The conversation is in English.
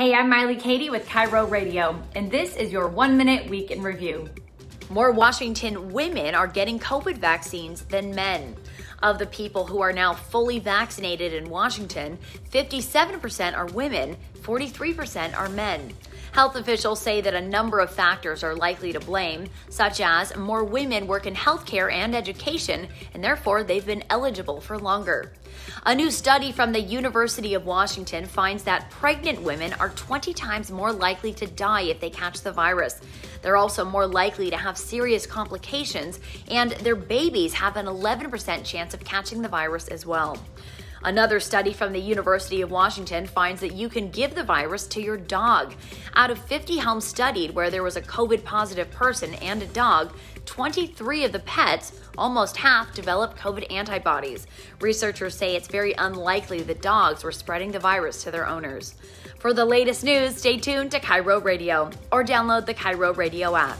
Hey, I'm Meili Cady with KIRO Radio, and this is your one minute week in review. More Washington women are getting COVID vaccines than men. Of the people who are now fully vaccinated in Washington, 57% are women, 43% are men. Health officials say that a number of factors are likely to blame, such as more women work in healthcare and education, and therefore they've been eligible for longer. A new study from the University of Washington finds that pregnant women are 20 times more likely to die if they catch the virus. They're also more likely to have serious complications, and their babies have an 11% chance of catching the virus as well. Another study from the University of Washington finds that you can give the virus to your dog. Out of 50 homes studied where there was a COVID positive person and a dog, 23 of the pets, almost half, developed COVID antibodies. Researchers say it's very unlikely that dogs were spreading the virus to their owners. For the latest news, stay tuned to KIRO Radio or download the KIRO Radio app.